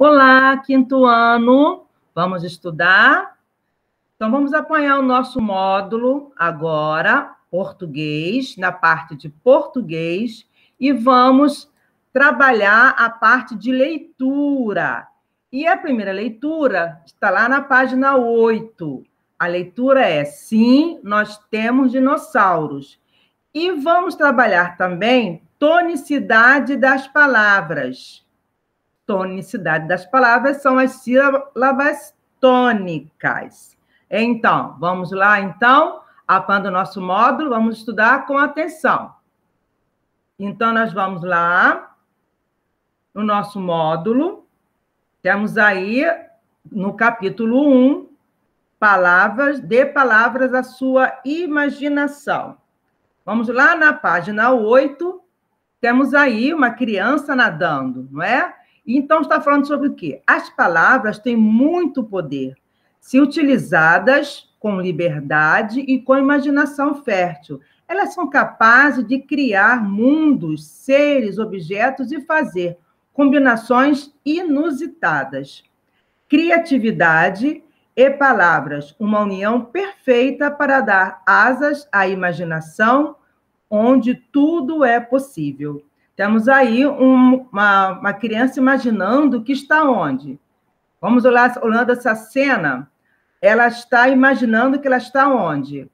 Olá, quinto ano, vamos estudar? Então, vamos apanhar o nosso módulo agora, português, na parte de português, e vamos trabalhar a parte de leitura. E a primeira leitura está lá na página 8. A leitura é Sim, nós temos dinossauros. E vamos trabalhar também tonicidade das palavras. Tonicidade das palavras são as sílabas tônicas. Então, vamos lá, então, apando o nosso módulo, vamos estudar com atenção. Então, nós vamos lá no nosso módulo, temos aí no capítulo 1, palavras, de palavras à sua imaginação. Vamos lá na página 8, temos aí uma criança nadando, não é? Então, está falando sobre o quê? As palavras têm muito poder, se utilizadas com liberdade e com imaginação fértil. Elas são capazes de criar mundos, seres, objetos e fazer combinações inusitadas. Criatividade e palavras, uma união perfeita para dar asas à imaginação, onde tudo é possível. Temos aí um, uma, uma criança imaginando que está onde? Vamos olhar, olhando essa cena. Ela está imaginando que ela está onde?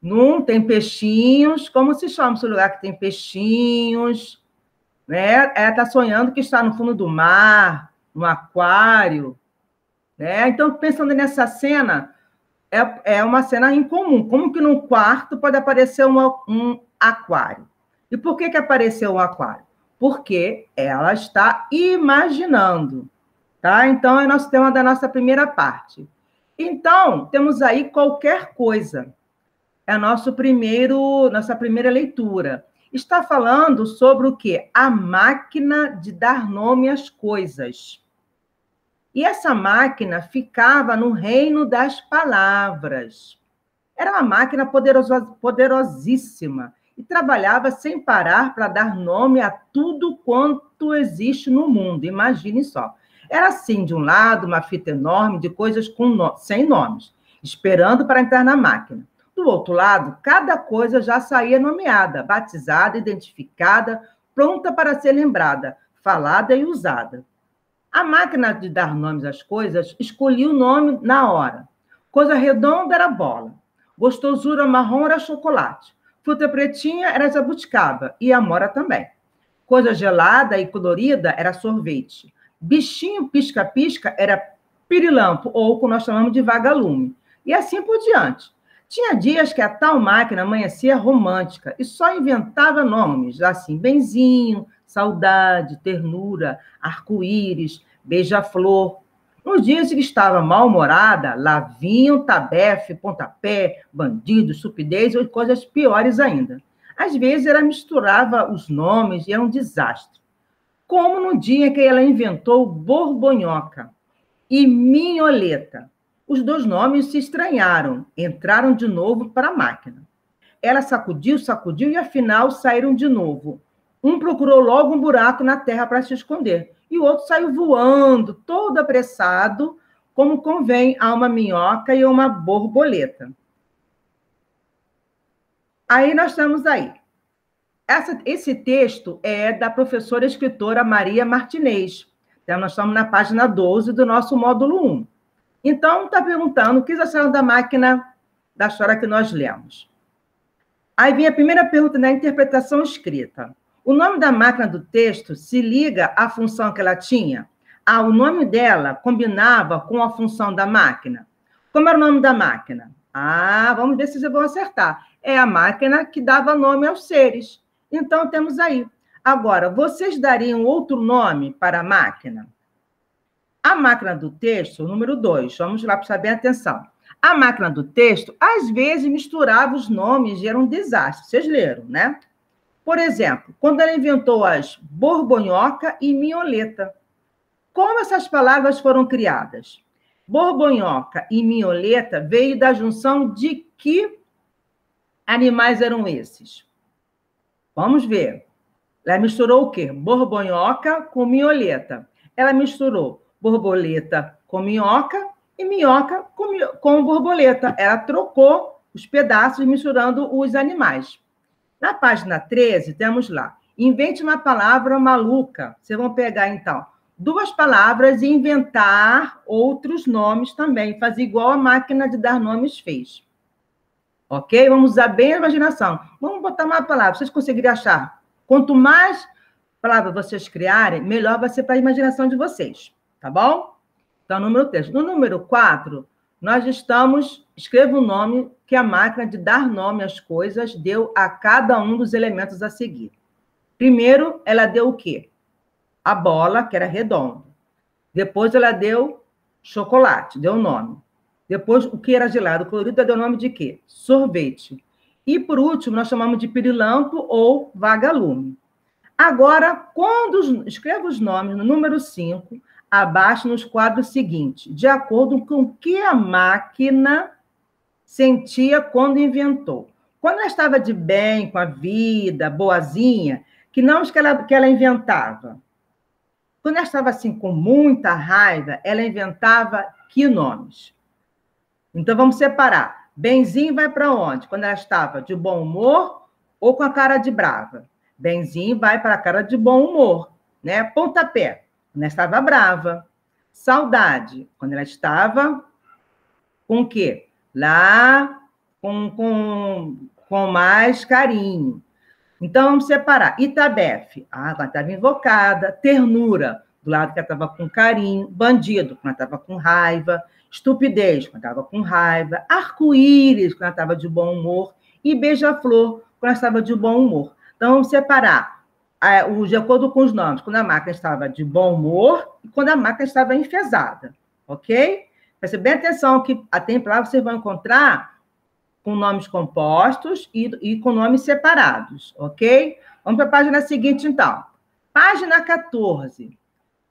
Num tem peixinhos. Como se chama esse lugar que tem peixinhos? Né? Ela está sonhando que está no fundo do mar, no aquário. Né? Então, pensando nessa cena, é, é uma cena incomum. Como que num quarto pode aparecer uma, um aquário? E por que, que apareceu um aquário? Porque ela está imaginando. Tá? Então, é nosso tema da nossa primeira parte. Então, temos aí qualquer coisa. É nosso primeiro, nossa primeira leitura. Está falando sobre o quê? A máquina de dar nome às coisas. E essa máquina ficava no reino das palavras. Era uma máquina poderosa, poderosíssima e trabalhava sem parar para dar nome a tudo quanto existe no mundo. Imagine só. Era assim, de um lado, uma fita enorme de coisas com no... sem nomes, esperando para entrar na máquina. Do outro lado, cada coisa já saía nomeada, batizada, identificada, pronta para ser lembrada, falada e usada. A máquina de dar nomes às coisas escolhia o nome na hora. Coisa redonda era bola. Gostosura marrom era chocolate. Fruta pretinha era jabuticaba e amora também. Coisa gelada e colorida era sorvete. Bichinho pisca-pisca era pirilampo, ou como nós chamamos de vagalume. E assim por diante. Tinha dias que a tal máquina amanhecia romântica e só inventava nomes, assim, benzinho, saudade, ternura, arco-íris, beija-flor. Nos dias em que estava mal-humorada, lá vinham tabefe, pontapé, bandido, estupidez ou coisas piores ainda. Às vezes ela misturava os nomes e era um desastre. Como no dia que ela inventou borbonhoca e minholeta. Os dois nomes se estranharam, entraram de novo para a máquina. Ela sacudiu, sacudiu e afinal saíram de novo. Um procurou logo um buraco na terra para se esconder, e o outro saiu voando, todo apressado, como convém a uma minhoca e uma borboleta. Aí nós estamos aí. Essa, esse texto é da professora escritora Maria Martinez. Então, nós estamos na página 12 do nosso módulo 1. Então, está perguntando o que acharam da máquina da história que nós lemos. Aí vem a primeira pergunta na interpretação escrita. O nome da máquina do texto se liga à função que ela tinha? Ah, o nome dela combinava com a função da máquina. Como era o nome da máquina? Ah, vamos ver se vocês vão acertar. É a máquina que dava nome aos seres. Então, temos aí. Agora, vocês dariam outro nome para a máquina? A máquina do texto, número 2, vamos lá para saber atenção. A máquina do texto, às vezes, misturava os nomes e era um desastre. Vocês leram, né? Por exemplo, quando ela inventou as borbonhoca e mioleta. Como essas palavras foram criadas? Borbonhoca e mioleta veio da junção de que animais eram esses? Vamos ver. Ela misturou o quê? Borbonhoca com mioleta. ela misturou borboleta com minhoca e minhoca com, com borboleta. Ela trocou os pedaços misturando os animais. Na página 13, temos lá, invente uma palavra maluca. Vocês vão pegar, então, duas palavras e inventar outros nomes também, fazer igual a máquina de dar nomes fez. Ok? Vamos usar bem a imaginação. Vamos botar uma palavra. Vocês conseguirem achar? Quanto mais palavras vocês criarem, melhor vai ser para a imaginação de vocês. Tá bom? Então, número 3. No número 4, nós estamos. Escreva o nome que a máquina de dar nome às coisas deu a cada um dos elementos a seguir. Primeiro, ela deu o quê? A bola, que era redonda. Depois, ela deu chocolate, deu nome. Depois, o que era gelado colorido deu o nome de quê? Sorvete. E, por último, nós chamamos de pirilampo ou vagalume. Agora, quando escreva os nomes no número 5, abaixo nos quadros seguintes, de acordo com o que a máquina sentia quando inventou. Quando ela estava de bem com a vida, boazinha, que não que ela, que ela inventava. Quando ela estava assim com muita raiva, ela inventava que nomes? Então vamos separar. Benzinho vai para onde? Quando ela estava de bom humor ou com a cara de brava? Benzinho vai para a cara de bom humor, né? Pontapé, quando ela estava brava. Saudade, quando ela estava com o quê? Lá com, com, com mais carinho. Então, vamos separar. Itabefe, ah, ela estava invocada. Ternura, do lado que ela estava com carinho. Bandido, quando ela estava com raiva. Estupidez, quando estava com raiva. Arco-íris, quando ela estava de bom humor. E beija-flor, quando ela estava de bom humor. Então, vamos separar de acordo com os nomes, quando a máquina estava de bom humor e quando a máquina estava enfesada, ok? Preste bem atenção que a temporada vocês vão encontrar com nomes compostos e, e com nomes separados, ok? Vamos para a página seguinte, então. Página 14.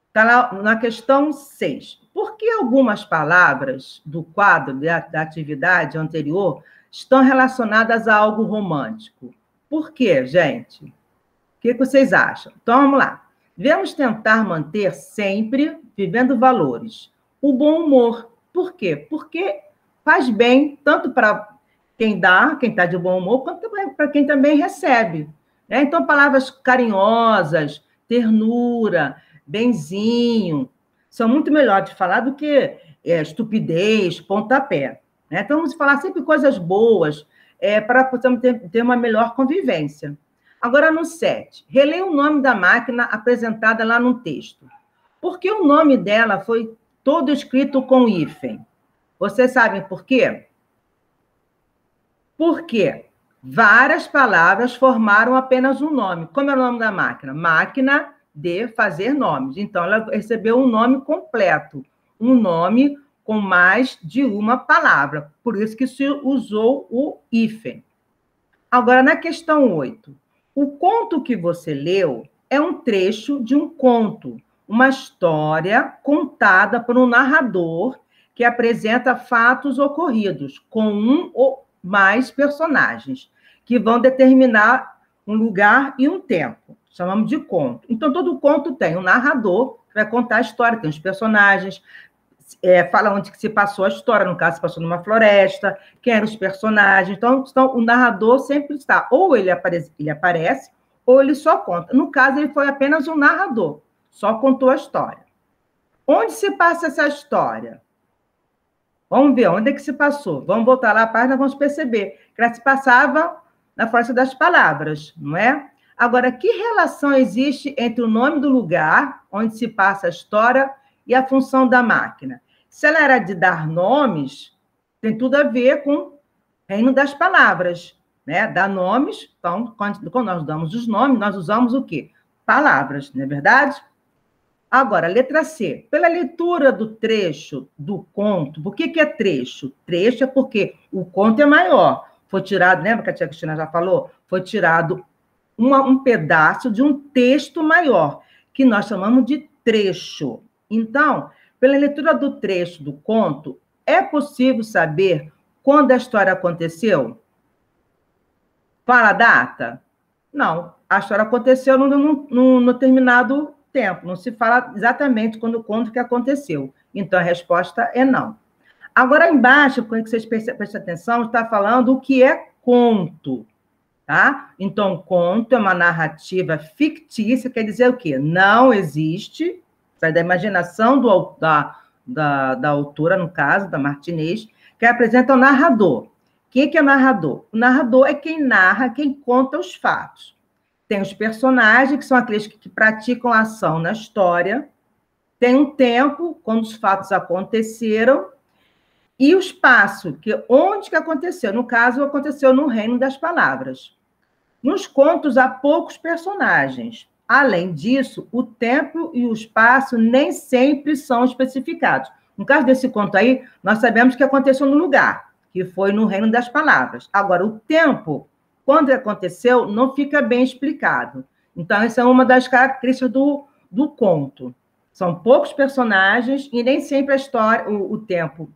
Está lá na questão 6. Por que algumas palavras do quadro da, da atividade anterior estão relacionadas a algo romântico? Por quê, gente? O que vocês acham? Então, vamos lá. Devemos tentar manter sempre vivendo valores. O bom humor. Por quê? Porque faz bem tanto para quem dá, quem está de bom humor, quanto para quem também recebe. Né? Então, palavras carinhosas, ternura, benzinho, são muito melhor de falar do que é, estupidez, pontapé. Né? Então, vamos falar sempre coisas boas, é, para ter, ter uma melhor convivência. Agora, no 7, releia o nome da máquina apresentada lá no texto. Por que o nome dela foi todo escrito com hífen? Vocês sabem por quê? Porque várias palavras formaram apenas um nome. Como é o nome da máquina? Máquina de fazer nomes. Então, ela recebeu um nome completo, um nome com mais de uma palavra. Por isso que se usou o hífen. Agora, na questão 8. O conto que você leu é um trecho de um conto, uma história contada por um narrador que apresenta fatos ocorridos com um ou mais personagens, que vão determinar um lugar e um tempo. Chamamos de conto. Então, todo conto tem um narrador que vai contar a história, tem os personagens, é, fala onde que se passou a história, no caso, se passou numa floresta, quem eram os personagens. Então, então o narrador sempre está, ou ele aparece, ele aparece, ou ele só conta. No caso, ele foi apenas um narrador, só contou a história. Onde se passa essa história? Vamos ver, onde é que se passou? Vamos voltar lá à página, vamos perceber que ela se passava na força das palavras, não é? Agora, que relação existe entre o nome do lugar onde se passa a história e a função da máquina. Se ela era de dar nomes, tem tudo a ver com reino das palavras, né? Dar nomes, então, quando, nós damos os nomes, nós usamos o quê? Palavras, não é verdade? Agora, letra C. Pela leitura do trecho do conto, por que, que é trecho? Trecho é porque o conto é maior. Foi tirado, lembra que a tia Cristina já falou? Foi tirado uma, um pedaço de um texto maior, que nós chamamos de trecho. Então, pela leitura do trecho do conto, é possível saber quando a história aconteceu? Fala a data? Não. A história aconteceu num, num, num determinado tempo, não se fala exatamente quando, quando que aconteceu. Então, a resposta é não. Agora, embaixo, quando vocês prestem atenção, está falando o que é conto, tá? Então, conto é uma narrativa fictícia, quer dizer o quê? Não existe, sai da imaginação do, da, da, da autora, no caso, da Martinez, que apresenta o narrador. Quem que é o narrador? O narrador é quem narra, quem conta os fatos. Tem os personagens, que são aqueles que, que praticam a ação na história. Tem um tempo, quando os fatos aconteceram, e o espaço, que onde que aconteceu? No caso, aconteceu no reino das palavras. Nos contos há poucos personagens. Além disso, o tempo e o espaço nem sempre são especificados. No caso desse conto aí, nós sabemos que aconteceu no lugar, que foi no reino das palavras. Agora, o tempo quando aconteceu, não fica bem explicado. Então, essa é uma das características do, do conto. São poucos personagens e nem sempre a história, o, o tempo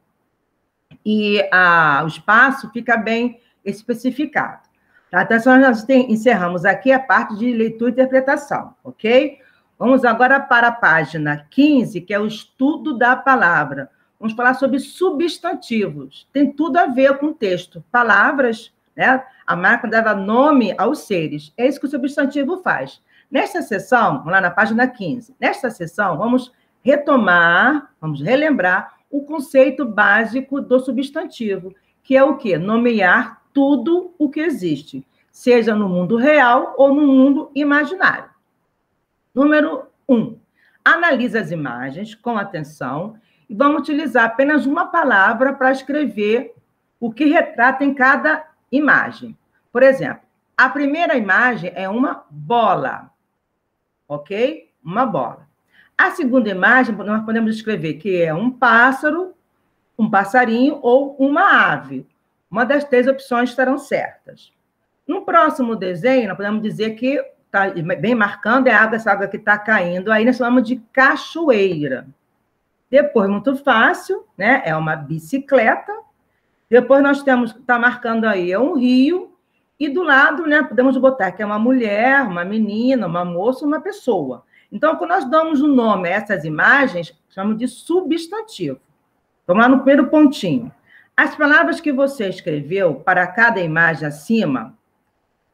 e a, o espaço fica bem especificado. Tá? Então, nós tem, encerramos aqui a parte de leitura e interpretação, ok? Vamos agora para a página 15, que é o estudo da palavra. Vamos falar sobre substantivos. Tem tudo a ver com o texto. Palavras né? A marca dava nome aos seres. É isso que o substantivo faz. Nesta sessão, vamos lá na página 15. Nesta sessão, vamos retomar, vamos relembrar o conceito básico do substantivo, que é o quê? Nomear tudo o que existe, seja no mundo real ou no mundo imaginário. Número 1. Um, analise as imagens com atenção e vamos utilizar apenas uma palavra para escrever o que retrata em cada imagem. Por exemplo, a primeira imagem é uma bola, ok? Uma bola. A segunda imagem, nós podemos escrever que é um pássaro, um passarinho ou uma ave. Uma das três opções estarão certas. No próximo desenho, nós podemos dizer que está bem marcando, é água, essa água que está caindo, aí nós chamamos de cachoeira. Depois, muito fácil, né? É uma bicicleta, depois nós temos, está marcando aí, é um rio, e do lado, né, podemos botar que é uma mulher, uma menina, uma moça, uma pessoa. Então, quando nós damos um nome a essas imagens, chamamos de substantivo. Vamos lá no primeiro pontinho. As palavras que você escreveu para cada imagem acima,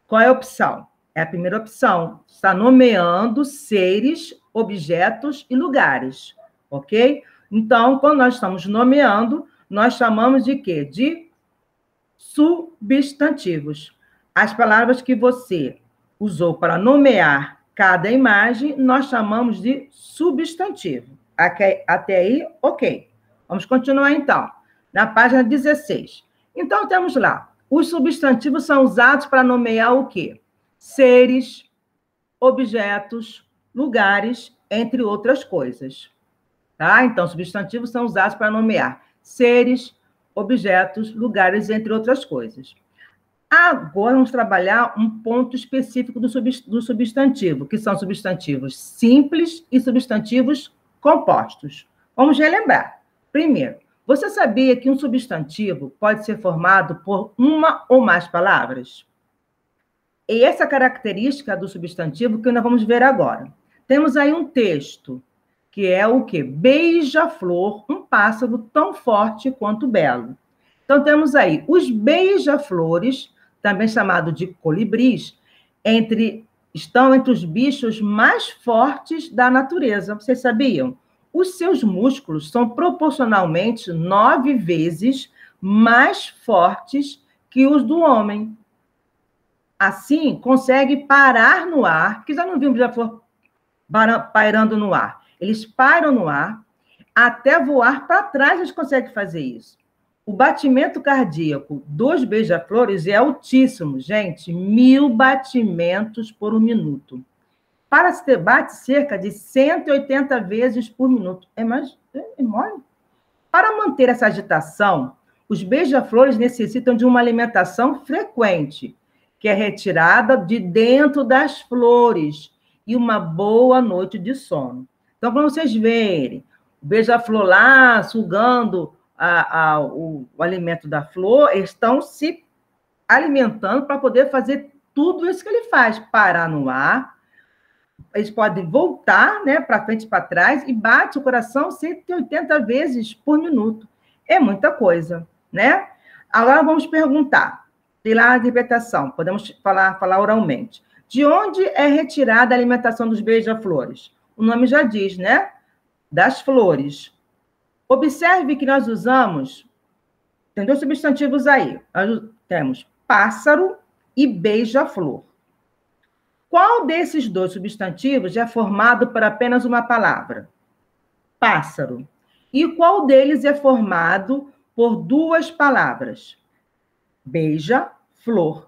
qual é a opção? É a primeira opção. Está nomeando seres, objetos e lugares, ok? Então, quando nós estamos nomeando, nós chamamos de quê? De substantivos. As palavras que você usou para nomear cada imagem, nós chamamos de substantivo. Até aí, ok. Vamos continuar então. Na página 16. Então, temos lá. Os substantivos são usados para nomear o quê? Seres, objetos, lugares, entre outras coisas. Tá? Então, substantivos são usados para nomear seres, objetos, lugares, entre outras coisas. Agora vamos trabalhar um ponto específico do, substantivo, que são substantivos simples e substantivos compostos. Vamos relembrar. Primeiro, você sabia que um substantivo pode ser formado por uma ou mais palavras? E essa característica do substantivo que nós vamos ver agora. Temos aí um texto que é o que? Beija-flor, um pássaro tão forte quanto belo. Então, temos aí os beija-flores, também chamado de colibris, entre, estão entre os bichos mais fortes da natureza. Vocês sabiam? Os seus músculos são proporcionalmente nove vezes mais fortes que os do homem. Assim, consegue parar no ar, que já não vimos beija-flor pairando no ar eles param no ar, até voar para trás eles conseguem fazer isso. O batimento cardíaco dos beija-flores é altíssimo, gente, mil batimentos por um minuto. Para se ter, bate cerca de 180 vezes por minuto. É mais. É mole. Para manter essa agitação, os beija-flores necessitam de uma alimentação frequente, que é retirada de dentro das flores, e uma boa noite de sono. Então, para vocês verem, o beija-flor lá sugando a, a, o, o alimento da flor, estão se alimentando para poder fazer tudo isso que ele faz: parar no ar, eles podem voltar, né, para frente e para trás e bate o coração 180 vezes por minuto. É muita coisa, né? Agora vamos perguntar, tem lá a interpretação, podemos falar, falar oralmente. De onde é retirada a alimentação dos beija-flores? O nome já diz, né? Das flores. Observe que nós usamos, tem dois substantivos aí. Nós temos pássaro e beija-flor. Qual desses dois substantivos é formado por apenas uma palavra? Pássaro. E qual deles é formado por duas palavras? Beija, flor.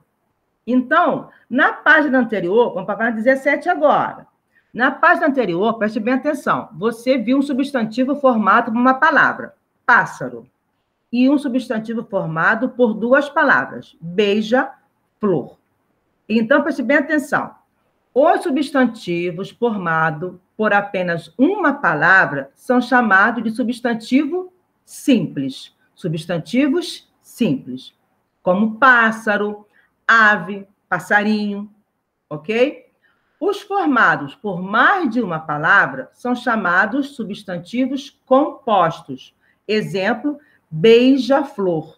Então, na página anterior, vamos para a página 17 agora. Na página anterior, preste bem atenção, você viu um substantivo formado por uma palavra, pássaro, e um substantivo formado por duas palavras, beija, flor. Então, preste bem atenção. Os substantivos formados por apenas uma palavra são chamados de substantivo simples. Substantivos simples, como pássaro, ave, passarinho, ok? Os formados por mais de uma palavra são chamados substantivos compostos. Exemplo, beija-flor.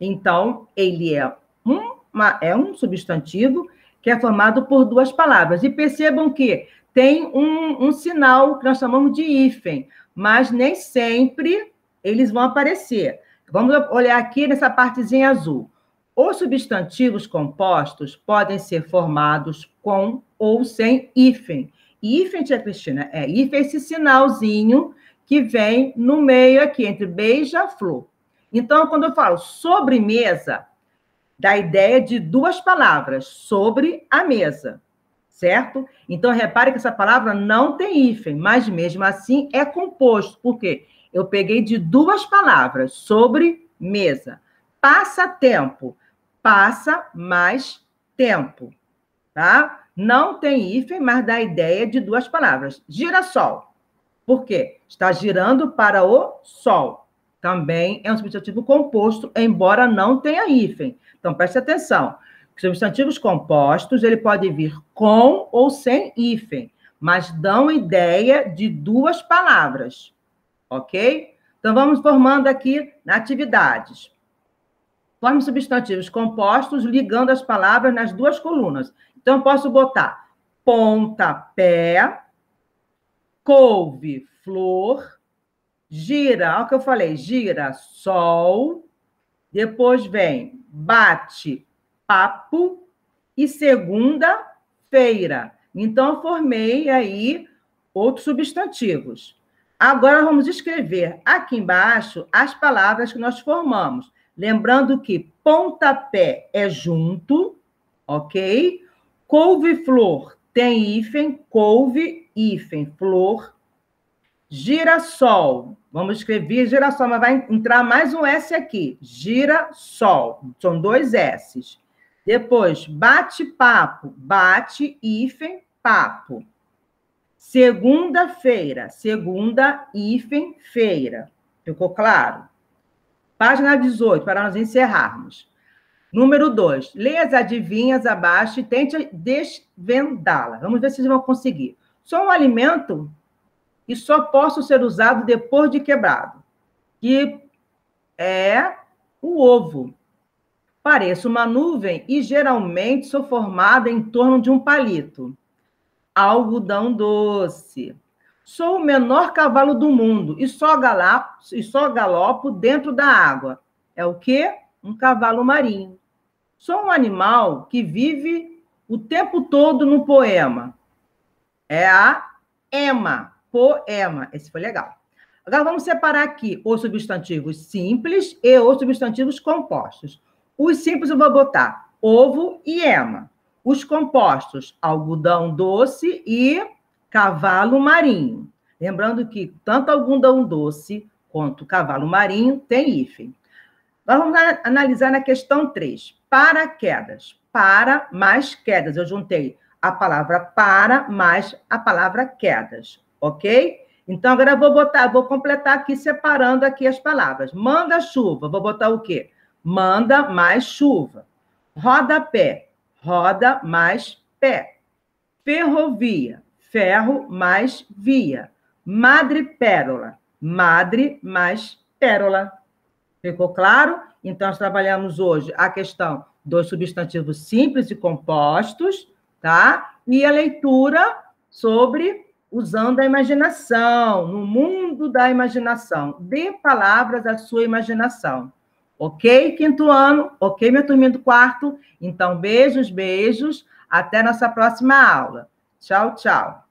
Então, ele é um, uma, é um substantivo que é formado por duas palavras. E percebam que tem um, um sinal que nós chamamos de hífen, mas nem sempre eles vão aparecer. Vamos olhar aqui nessa partezinha azul. Os substantivos compostos podem ser formados com ou sem hífen. Hífen, tia Cristina, é hífen esse sinalzinho que vem no meio aqui, entre beija-flor. Então, quando eu falo sobremesa, da ideia de duas palavras, sobre a mesa, certo? Então, repare que essa palavra não tem hífen, mas mesmo assim é composto. Por quê? Eu peguei de duas palavras, sobre mesa. Passa tempo, passa mais tempo, tá? Não tem hífen, mas dá a ideia de duas palavras. Girassol. Por quê? Está girando para o sol. Também é um substantivo composto, embora não tenha hífen. Então, preste atenção. Os substantivos compostos, ele pode vir com ou sem hífen, mas dão ideia de duas palavras, ok? Então, vamos formando aqui atividades. Forme substantivos compostos ligando as palavras nas duas colunas. Então, posso botar pontapé, couve, flor, gira, olha o que eu falei, gira, sol, depois vem bate, papo e segunda-feira. Então, formei aí outros substantivos. Agora, vamos escrever aqui embaixo as palavras que nós formamos. Lembrando que pontapé é junto, ok? Couve-flor tem hífen, couve, hífen, flor. Girassol Vamos escrever girassol, mas vai entrar mais um S aqui. Girassol. São dois S's. Depois, bate-papo. Bate, hífen, papo. Segunda-feira. Segunda, hífen, feira. Ficou claro? Página 18, para nós encerrarmos. Número 2. Leia as adivinhas abaixo e tente desvendá-la. Vamos ver se vocês vão conseguir. Sou um alimento e só posso ser usado depois de quebrado, que é o ovo. Pareço uma nuvem e geralmente sou formada em torno de um palito. Algodão doce. Sou o menor cavalo do mundo e só, galapo, e só galopo dentro da água. É o quê? Um cavalo marinho. Sou um animal que vive o tempo todo no poema. É a ema poema. Esse foi legal. Agora vamos separar aqui os substantivos simples e os substantivos compostos. Os simples eu vou botar ovo e ema. Os compostos, algodão doce e cavalo marinho. Lembrando que tanto algodão doce quanto cavalo marinho tem hífen. Vamos analisar na questão 3. Paraquedas. Para mais quedas. Eu juntei a palavra para mais a palavra quedas ok? Então, agora eu vou botar, vou completar aqui, separando aqui as palavras. Manda chuva, vou botar o quê? Manda mais chuva. Roda pé, roda mais pé. Ferrovia, ferro mais via. Madrepérola, madre mais pérola. Ficou claro? Então, nós trabalhamos hoje a questão dos substantivos simples e compostos, tá? E a leitura sobre usando a imaginação, no mundo da imaginação. Dê palavras à sua imaginação. Ok, quinto ano? Ok, minha turminha do quarto? Então, beijos, beijos. Até nossa próxima aula. Tchau, tchau.